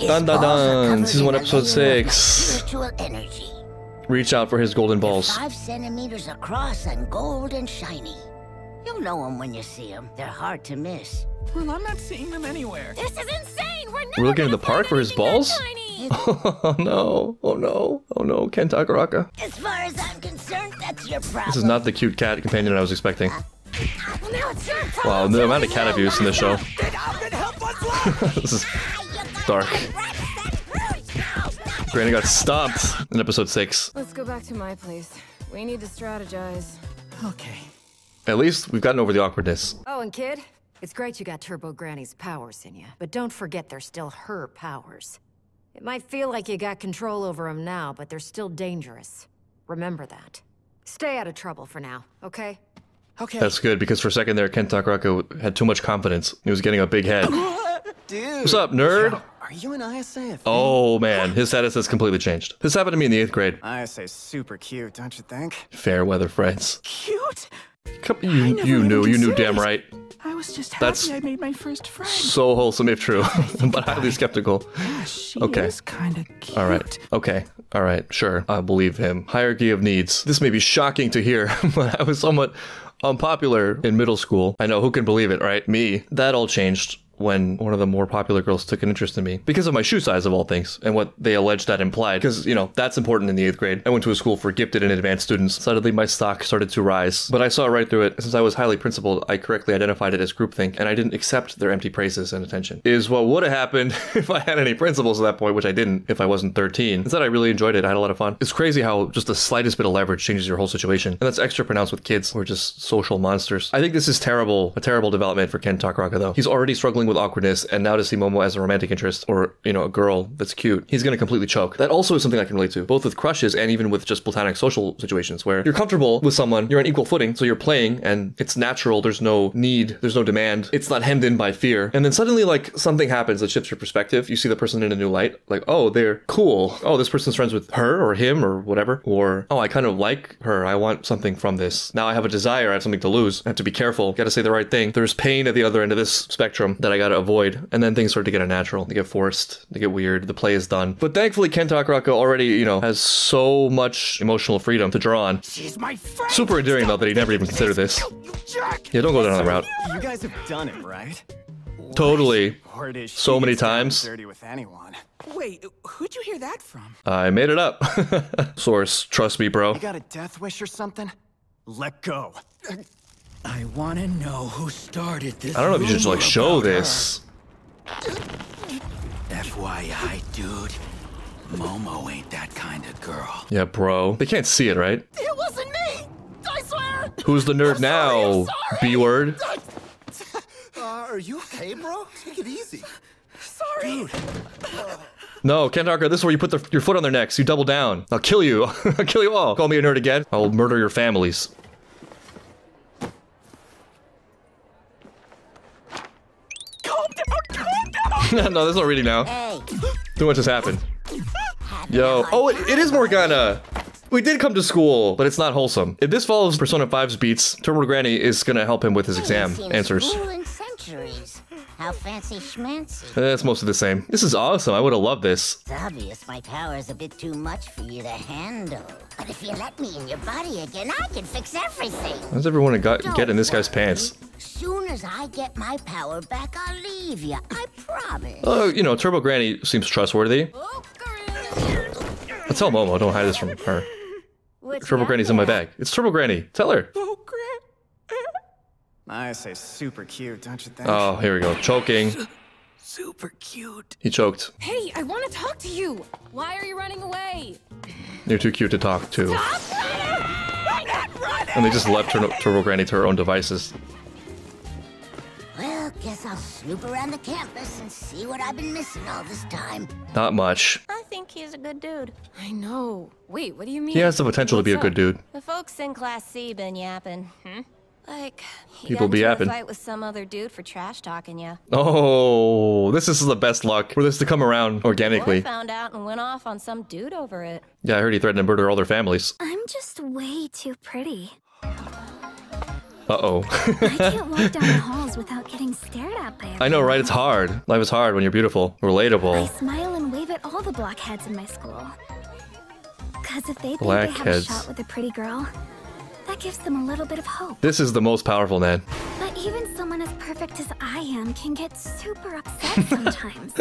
His Dun dun dun. covered Season one, episode six. Energy. Reach out for his golden balls. Five centimeters across and gold and shiny. You'll know them when you see them. They're hard to miss. Well, I'm not seeing them anywhere. This is insane. We're never We're looking in the park for his balls? oh no. Oh no. Oh no. Ken Takakura. As far as I'm concerned, that's your problem. This is not the cute cat companion I was expecting. Well, now it's your. Wow, the amount of cat abuse in this show. Get up and help us this is dark. Granny got stomped in episode 6. Let's go back to my place. We need to strategize. okay. At least we've gotten over the awkwardness. Oh, and kid, it's great you got Turbo Granny's powers in you, but don't forget they're still her powers. It might feel like you got control over them now, but they're still dangerous. Remember that. Stay out of trouble for now, okay? Okay. That's good because for a second there, Ken Takakura had too much confidence. He was getting a big head. Dude. What's up, nerd? Are you an Ayase? fan? Oh man, his status has completely changed. This happened to me in the eighth grade. Ayase's super cute, don't you think? Fair weather friends. Cute. Come- You, you knew, you knew damn right. I was just happy That's- I made my first friend. So wholesome if true, but highly skeptical. She okay. is kind of cute. All right. Okay. All right. Sure. I believe him. Hierarchy of needs. This may be shocking to hear, but I was somewhat unpopular in middle school. I know who can believe it, right? Me. That all changed when one of the more popular girls took an interest in me because of my shoe size of all things and what they alleged that implied. Because you know that's important in the eighth grade. I went to a school for gifted and advanced students. Suddenly my stock started to rise but i saw right through it. Since i was highly principled i correctly identified it as groupthink and i didn't accept their empty praises and attention. Is what would have happened if i had any principles at that point which i didn't if i wasn't 13 instead i really enjoyed it. I had a lot of fun. It's crazy how just the slightest bit of leverage changes your whole situation and that's extra pronounced with kids who are just social monsters. I think this is terrible a terrible development for ken takakura though. He's already struggling with awkwardness and now to see momo as a romantic interest or you know a girl that's cute he's going to completely choke. That also is something i can relate to both with crushes and even with just platonic social situations where you're comfortable with someone you're on equal footing so you're playing and it's natural there's no need there's no demand it's not hemmed in by fear. And then suddenly like something happens that shifts your perspective. You see the person in a new light like oh they're cool. Oh this person's friends with her or him or whatever. Or oh i kind of like her. I want something from this. Now i have a desire i have something to lose. I have to be careful. Gotta say the right thing. There's pain at the other end of this spectrum that i gotta avoid and then things start to get unnatural they get forced they get weird the play is done but thankfully ken takakura already you know has so much emotional freedom to draw on She's my friend. super endearing though that he never even considered this yeah don't go down that route You guys have done it, right? totally So many gets down and times. Dirty with anyone. Wait, who'd you hear that from? i made it up source trust me bro You got a death wish or something? Let go. I want to know who started this. i don't know if you should just like show about her. this FYI, dude. Momo ain't that kind of girl. yeah bro they can't see it right It wasn't me. I swear. who's the nerd I'm now sorry. b word Uh, are you okay, bro? Take it easy. Sorry. No, Ken Tucker, this is where you put the, your foot on their necks. You double down. I'll kill you. I'll kill you all. Call me a nerd again. I'll murder your families. no, no, there's no reading now. Hey, Too much has happened. Yo. Oh, it, it is Morgana. We did come to school, but it's not wholesome. If this follows Persona 5's beats, Turbo Granny is gonna help him with his exam answers. School in centuries. How fancy schmancy. It's mostly the same. This is awesome. I would have loved this. It's obvious my power's a bit too much for you to handle. But if you let me in your body again, I can fix everything. Why does everyone got, get in this guy's pants? Soon as I get my power back, I'll leave you. I promise. Oh, you know, Turbo Granny seems trustworthy. Let's tell Momo, don't hide this from her. What's Turbo that Granny's in my bag. It's Turbo Granny. Tell her. Oh, Grant. Ayase's super cute, don't you think? Oh, here we go. Choking. Super cute. He choked. Hey, I want to talk to you. Why are you running away? You're too cute to talk to. And they just left Tur- Turbo Granny to her own devices. Well, guess I'll snoop around the campus and see what I've been missing all this time. Not much. I think he's a good dude. I know. Wait, what do you mean? He has the potential to be a good dude. The folks in Class C been yapping. Hmm? Like, he People got be into yapping. a fight with some other dude for trash talking you. Oh, this is the best luck for this to come around Boy organically. found out and went off on some dude over it. Yeah, I heard he threatened to murder all their families. I'm just way too pretty. Uh-oh. I can't walk down the halls without getting stared at by everyone. I know, right? It's hard. Life is hard when you're beautiful. relatable. I smile and wave at all the blockheads in my school. Cause if they think they have a shot with a pretty girl, that gives them a little bit of hope. This is the most powerful, Nan. But even someone as perfect as I am can get super upset sometimes.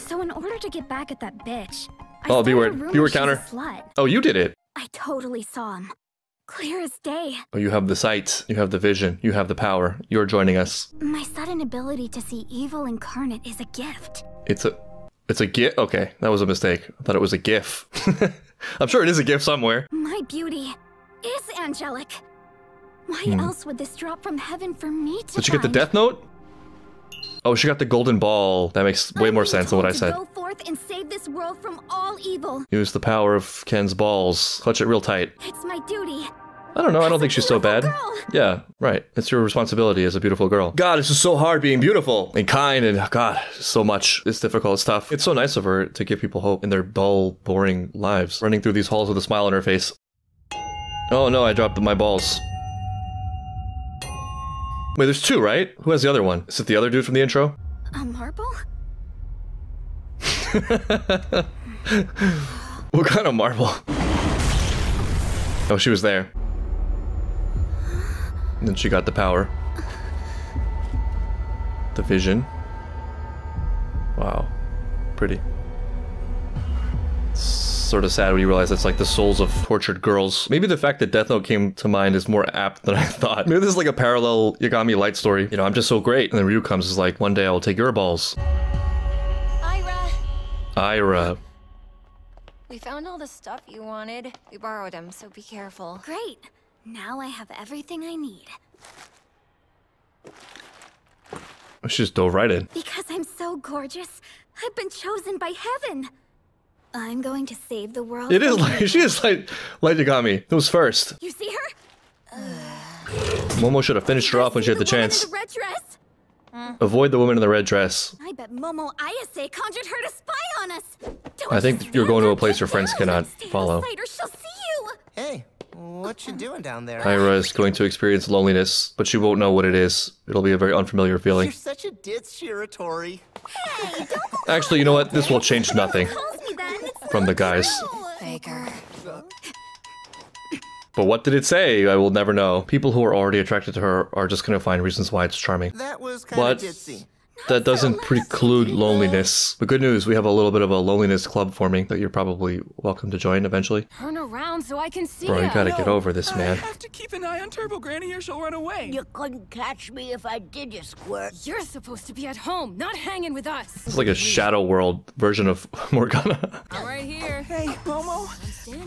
so in order to get back at that bitch, I Oh, a B-word counter. slut. Oh, you did it. I totally saw him. Clear as day. Oh, you have the sight. You have the vision. You have the power. You're joining us. My sudden ability to see evil incarnate is a gift. It's a... It's a gift. Okay, that was a mistake. I thought it was a GIF. I'm sure it is a GIF somewhere. My beauty is angelic. Why Hmm. else would this drop from heaven for me to Did she get the? Death Note? Oh, she got the golden ball. That makes way more sense than what I said. Go forth and save this world from all evil. Use the power of Ken's balls. Clutch it real tight. It's my duty. I don't know. I don't think she's so bad. girl. Yeah, right. It's your responsibility as a beautiful girl. God, it's just so hard being beautiful and kind and God, so much. It's difficult stuff. It's so nice of her to give people hope in their dull, boring lives. Running through these halls with a smile on her face. Oh no, I dropped my balls. Wait, there's two, right? Who has the other one? Is it the other dude from the intro? A marble? What kind of marble? Oh, she was there. And then she got the power. The vision. Wow. Pretty. Sort of sad when you realize it's like the souls of tortured girls. Maybe the fact that Death Note came to mind is more apt than I thought. Maybe this is like a parallel Yagami Light story. You know, I'm just so great. And then Ryuk comes is like, one day I will take your balls. Aira, Aira. we found all the stuff you wanted. We borrowed them, so be careful. Great. Now I have everything I need. She just dove right in. Because I'm so gorgeous, I've been chosen by heaven. I'm going to save the world. It is from like she is like Light Yagami. Who's first? You see her? Momo should have finished her off when she had the The woman in chance. the red dress? Avoid the woman in the red dress. I bet Momo Ayase conjured her to spy on us. Don't I think you're going to a place get your friends cannot stay out of follow. sight she'll see you. Hey, what you doing down there? Aira is going to experience loneliness, but she won't know what it is. It'll be a very unfamiliar feeling. You're such a ditz, Shiratori. Actually, you know what? This will change nothing Calls me then. It's from the guys. But what did it say? I will never know. People who are already attracted to her are just going to find reasons why it's charming. That was kind What? of ditzy. That doesn't preclude loneliness. The good news, we have a little bit of a loneliness club forming that you're probably welcome to join eventually. Turn around so I can see Bro, you ya. gotta get over this, man. I have to keep an eye on Turbo Granny or she'll run away. You couldn't catch me if I did, you squirt. You're supposed to be at home, not hanging with us. It's like a Shadow World version of Morgana. I'm right here. Hey, Momo.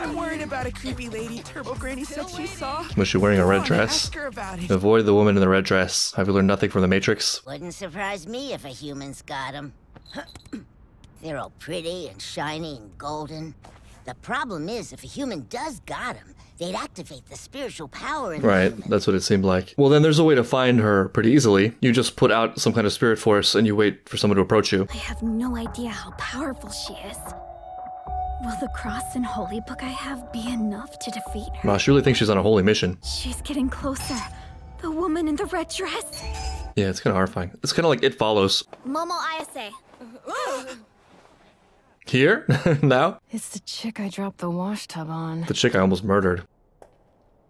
I'm worried about a creepy lady Turbo Granny said she saw. Was she wearing a red dress? Ask her about it. Avoid the woman in the red dress. Have you learned nothing from the Matrix? Wouldn't surprise me if a human's got them. They're all pretty and shiny and golden. The problem is, if a human does got them, they'd activate the spiritual power in the Right, human. that's what it seemed like. Well, then there's a way to find her pretty easily. You just put out some kind of spirit force and you wait for someone to approach you. I have no idea how powerful she is. Will the cross and holy book I have be enough to defeat her? Wow, she really thinks she's on a holy mission. She's getting closer. The woman in the red dress. Yeah, it's kind of horrifying. It's kind of like It Follows. Momo Ayase. Here? now? It's the chick I dropped the wash tub on. The chick I almost murdered.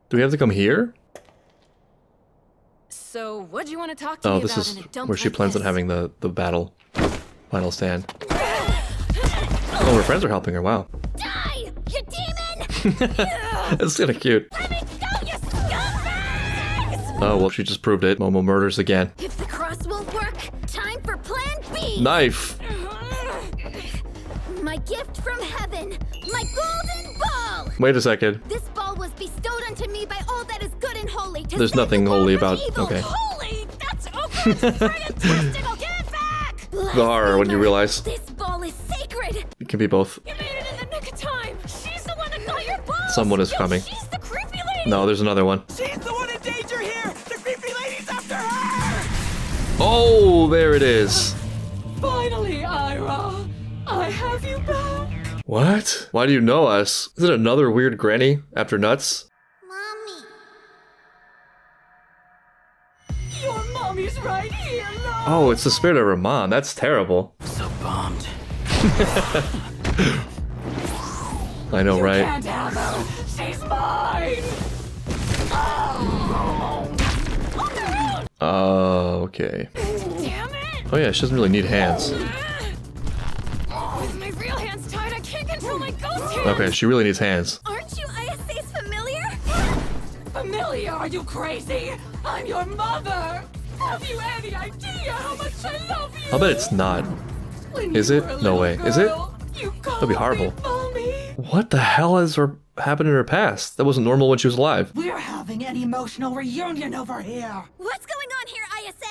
Do we have to come here? So, what do you want to talk to Oh, me this about is in a dump where she like plans on having the, the battle. Final stand. Oh, her friends are helping her. Wow. Die, you demon! It's kind of cute. Oh, well, she just proved it. Momo murders again. If the cross won't work, time for plan B! Knife! Mm-hmm. My gift from heaven, my golden ball! Wait a second. This ball was bestowed unto me by all that is good and holy. There's nothing holy about- evil. okay. Holy? That's okay. It's. I'll give it back. The horror when you realize This ball is sacred. it can be both. You made it in the nick of time. She's the one that got your balls. Someone is Yo, coming. She's the creepy lady. No, there's another one. She's the one Oh, there it is. Finally, Aira! I have you back! What? Why do you know us? Is it another weird granny after nuts? Mommy. Your mommy's right here, love. Oh, it's the spirit of her mom. That's terrible. So bummed. I know, right? Can't have her. She's mine. Oh, okay. Damn it! Oh yeah, she doesn't really need hands. With my real hands tied, I can't control my ghost hands. Okay, she really needs hands. Aren't you Ayase's familiar? Familiar? Are you crazy? I'm your mother. Have you any idea how much I love you? I'll bet it's not. When Is it? No little way. Is it? That'd be horrible. me. What the hell has her happened in her past? That wasn't normal when she was alive. We're having an emotional reunion over here. What's going on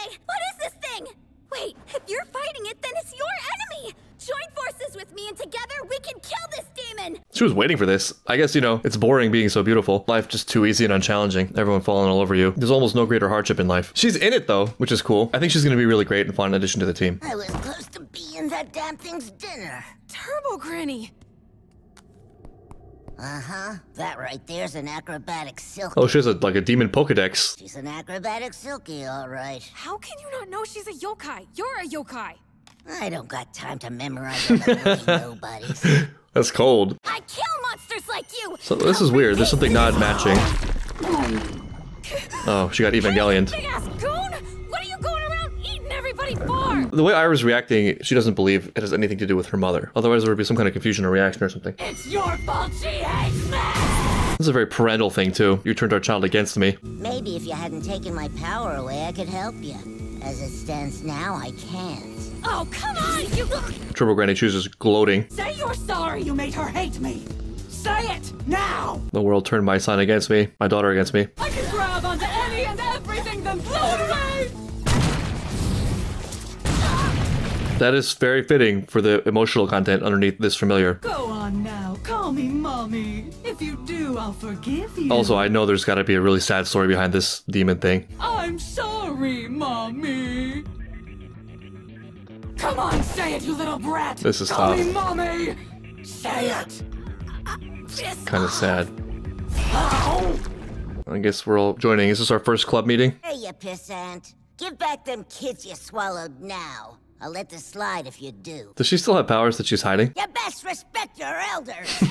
here, What is this thing? Wait, if you're fighting it, then it's your enemy! Join forces with me and together we can kill this demon! She was waiting for this. I guess, you know, it's boring being so beautiful. Life just too easy and unchallenging. Everyone falling all over you. There's almost no greater hardship in life. She's in it though, which is cool. I think she's gonna be really great and fun addition to the team. I was close to being that damn thing's dinner. Turbo Granny. Uh-huh. That right there's an acrobatic silky. Oh, she has a, like a demon Pokedex. She's an acrobatic silky, all right. How can you not know she's a yokai? You're a yokai. I don't got time to memorize all the. That's cold. I kill monsters like you! So this is weird. There's something not matching. Oh, she got Evangelion. The way Aira's reacting, she doesn't believe it has anything to do with her mother. Otherwise, there would be some kind of confusion or reaction or something. It's your fault she hates me! This is a very parental thing, too. You turned our child against me. Maybe if you hadn't taken my power away, I could help you. As it stands now, I can't. Oh, come on, you... Turbo Granny chooses gloating. Say you're sorry you made her hate me! Say it, now! The world turned my son against me, my daughter against me. I can grab on that! That is very fitting for the emotional content underneath this familiar. Go on now, call me mommy. If you do, I'll forgive you. Also, I know there's gotta be a really sad story behind this demon thing. I'm sorry, mommy. Come on, say it, you little brat. This is Call tough. me mommy. Say it. Kind of sad. I guess we're all joining. Is this our first club meeting? Hey, you pissant. Give back them kids you swallowed now. I'll let this slide if you do. Does she still have powers that she's hiding? You best respect your elders.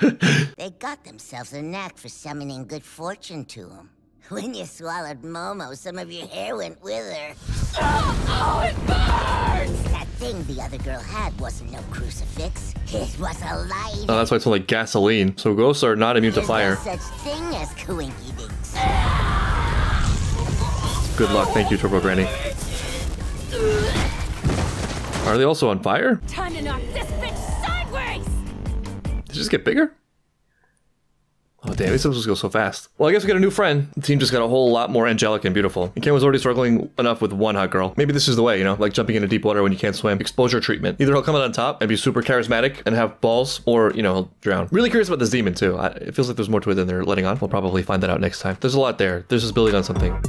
they got themselves a knack for summoning good fortune to them. When you swallowed Momo, some of your hair went with her. Oh, it burns! That thing the other girl had wasn't no crucifix. It was a light. Oh, that's why it's like gasoline. So ghosts are not immune to There's fire. no such thing as coinky dinks. Good luck. Thank you, Turbo Granny. Are they also on fire? Time to knock this bitch sideways! Did it just get bigger? Oh damn, these episodes go so fast. Well, I guess we got a new friend. The team just got a whole lot more angelic and beautiful. And Ken was already struggling enough with one hot girl. Maybe this is the way, you know, like jumping into deep water when you can't swim. Exposure treatment. Either he'll come out on top and be super charismatic and have balls, or, you know, he'll drown. Really curious about this demon, too. I, it feels like there's more to it than they're letting on. We'll probably find that out next time. There's a lot there. This is building on something.